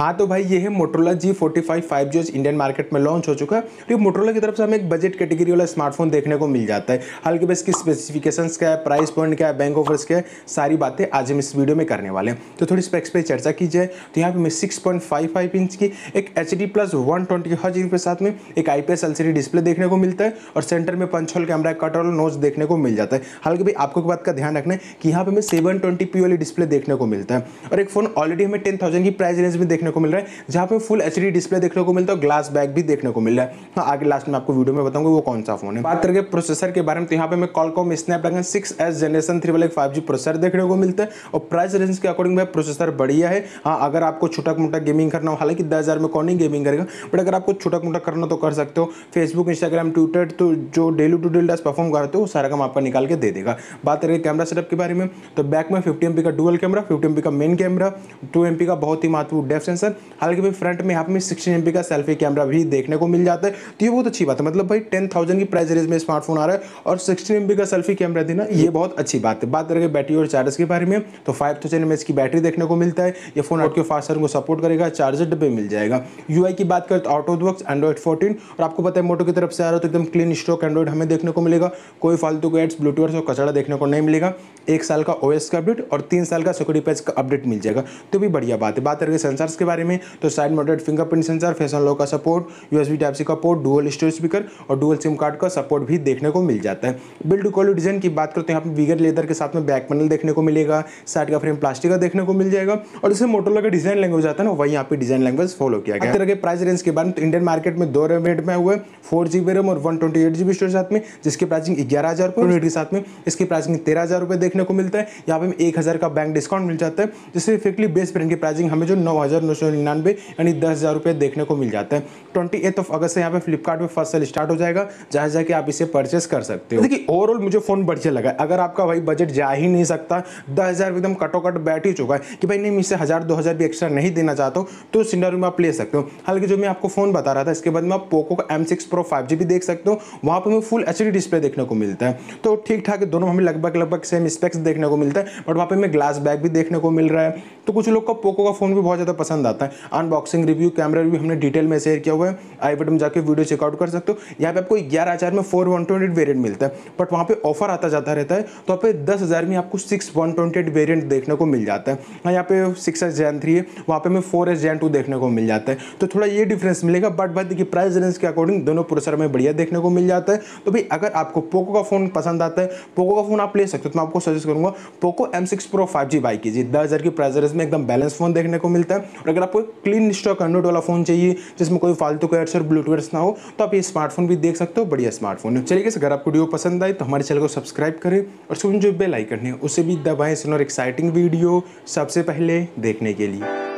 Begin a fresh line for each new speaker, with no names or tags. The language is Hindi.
हाँ तो भाई ये है Motorola G forty five five G Indian market में लॉन्च हो चुका है। तो मोटरोला की तरफ़ से हमें एक बजट कैटेगरी वाला स्मार्टफ़ोन देखने को मिल जाता है। हालाँकि बस इसकी स्पेसिफिकेशंस क्या है प्राइस पॉइंट क्या है बैंक ऑफर्स क्या है, सारी बातें आज हम इस वीडियो में करने वाले हैं। तो थोड़ी स्पेक्स पे चर्चा की जाए तो यहाँ पे हमें सिक्स इंच की एक H D plus one twenty के साथ में एक आई पी एस डिस्प्ले देखने को मिलता है और सेंटर में पंच होल कैमरा कट और नोज़ देखने को मिल जाता है। हालाँकि भाई आपको एक बात का ध्यान रखना है कि यहाँ पे हमें सेवन ट्वेंटी पी वाली डिस्प्ले देखने को मिलता है। और एक फ़ोन ऑलरेडी हमें टेन थाउज़ेंड की प्राइस रेंज में देखने को मिल रहा है। जहाँ पे फुल एचडी डिस्प्ले देखने को मिलता है ग्लास बैग भी देखने को मिल रहा है। हाँ आगे लास्ट में आपको वीडियो में बताऊँगा वो कौन सा फ़ोन है। बात करके प्रोसेसर के बारे में तो यहाँ पे हमें Qualcomm Snapdragon six S generation three वाले फाइव जी प्रोसेसर देखने को मिलता है और प्राइस रेंज के अकॉर्डिंग में प्रोसेसर बढ़िया है। हाँ अगर आपको छोटा मोटा गेमिंग करना हो, हालाँकि दस में कौन ही गेमिंग करेगा बट अगर आपको छोटा मोटा करना तो कर सकते हो। फेसबुक इंस्टाग्राम ट्विटर तो जो डेली टू डेली डस परफॉर्म करते हो सारा काम आपका निकाल के दे देगा। बात करें कैमरा सेटअप के बारे में तो बैक में फिफ्टी एम का डुअल कैमरा फिफ्टी एम का मेन कैमरा टू एम का बहुत ही महत्वपूर्ण डेफ सेंसर हालाँकि भाई फ्रंट में, यहाँ पे सिक्सटीन एम का सेल्फी कैमरा भी देखने को मिल जाता है। तो ये बहुत अच्छी बात है। मतलब भाई टेन थाउज़ेंड की प्राइस रेंज में स्मार्टफ़ोन आ रहा है और सिक्सटीन एम का सेल्फी कैमरा देना, ये बहुत अच्छी बात है। बात करेंगे बैटरी और चार्जर्स के बारे में तो फाइव थाउज़ेंड एम की बैटरी देखने को मिलता है। ये फ़ोन आउट के फास्ट को सपोर्ट करेगा चार्जर डब्बे मिल जाएगा। यू की बात करें तो out of work Android fourteen और आपको पता है मोटो की तरफ़ से आ रहा है तो एकदम क्लीन स्टॉक एंड्रॉइड हमें देखने को मिलेगा। कोई फालतू के एड्स ब्लूटूथ और कचड़ा देखने को नहीं मिलेगा। एक साल का ओएस का अपडेट और तीन साल का सिक्योरिटी पैच का अपडेट मिल जाएगा। तो भी बढ़िया बात है। बात करेंगे सेंसर्स के बारे में तो side mounted fingerprint sensor face lock का सपोर्ट यूएसबी टाइप सी का पोर्ट डुअल स्टोरेज स्पीकर और डुअल सिम कार्ड का सपोर्ट भी देखने को मिल जाता है। बिल्ड क्वालिटी डिज़ाइन की बात करते हैं वीगर लेदर के साथ में बैक पैनल देखने को मिलेगा साइड का फ्रेम प्लास्टिक का देखने को मिल जाएगा और जैसे मोटोला का डिज़ाइन लैंग्वेज आता है ना, वही यहाँ पे डिज़ाइन लैंग्वेज फॉलो किया गया। तरह के प्राइस रेंज के बारे में तो इंडियन मार्केट में दो रेट में हुए फोर जीबी रैम और one twenty eight GB storage साथ में, जिसकी प्राइसिंग ग्यारह हज़ार रुपये के साथ में, इसकी प्राइसिंग तेरह हज़ार रुपये देखने को मिलता है। यहाँ पे एक हज़ार का बैंक डिस्काउंट मिल जाता है, जिससे इफेक्टली बेस ब्रांड की प्राइसिंग हमें जो नौ हज़ार नौ सौ निन्यानवे, यानी दस हज़ार रुपये देखने को मिल जाता है। ट्वेंटी एथ ऑफ़ अगस्त से यहाँ पे फ्लिपकार्ट में फ़र्स्ट सेल स्टार्ट हो जाएगा, जहाँ जाके आप इसे परचेस कर सकते हो। देखिए ओवरऑल मुझे फ़ोन बढ़िया लगा। अगर आपका भाई बजट जा ही नहीं सकता, दस हज़ार एकदम कटो कट बैठ ही चुका है कि भाई, नहीं मुझसे हज़ार, दो हज़ार भी एक्स्ट्रा नहीं देना चाहता हूँ तो सिंडर में आप ले सकते हो। हालाँकि जो मैं आपको फ़ोन बता रहा था, इसके बाद में आप पोको का एम सिक्स प्रो फाइव भी देख सकते हो। वहाँ पर हमें फुल HD डिस्प्ले देखने को मिलता है। तो ठीक ठाक दोनों हमें लगभग लगभग सेम स्पेक्स देखने को मिलता है बट वहाँ पे हमें ग्लास बैग भी देखने को मिल रहा है। तो कुछ लोग का पोको का फ़ोन भी बहुत ज़्यादा पसंद आता है। अनबॉक्सिंग रिव्यू कैमरा रिव्यू हमने डिटेल में शेयर किया हुआ है। आई बटन जाके वीडियो चेकआउट कर सकते हो। यहाँ पे आपको ग्यारह हज़ार में फोर वन ट्वेंटी वेरियंट मिलता है। बट वहाँ पे ऑफ़र आता जाता रहता है। तो आप दस हज़ार में आपको सिक्स वन ट्वेंटी वेरियंट देखने को मिल जाता है। हाँ यहाँ पे सिक्स एस जैन थ्री है। वहाँ पे हमें फोर एस जैन टू देखने को मिल जाता है। तो थोड़ा ये डिफरेंस मिलेगा। बट बात देखिए प्राइस रेंज के अकॉर्डिंग दोनों प्रोसेसर में बढ़िया देखने को मिल जाता है। तो भाई, अगर आपको पोको का फ़ोन पसंद आता है पोको का फ़ोन आप ले सकते हो। तो मैं आपको सजेस्ट करूँगा Poco M six Pro five G buy कीजिए। दस हज़ार की प्राइस रेंज में एकदम बैलेंस फ़ोन देखने को मिलता है। और अगर आपको क्लीन स्टॉक एंड्रॉइड वाला फ़ोन चाहिए, जिसमें कोई फालतू का एड्स और ब्लूटूथ ना हो तो आप ये स्मार्टफ़ोन भी देख सकते हो, बढ़िया स्मार्टफ़ोन है। चलिए अगर आपको वीडियो पसंद आए तो हमारे चैनल को सब्सक्राइब करें और सुन जो बेल आइकन है, उसे भी दबाएँ, सुनो एक्साइटिंग वीडियो सबसे पहले देखने के लिए।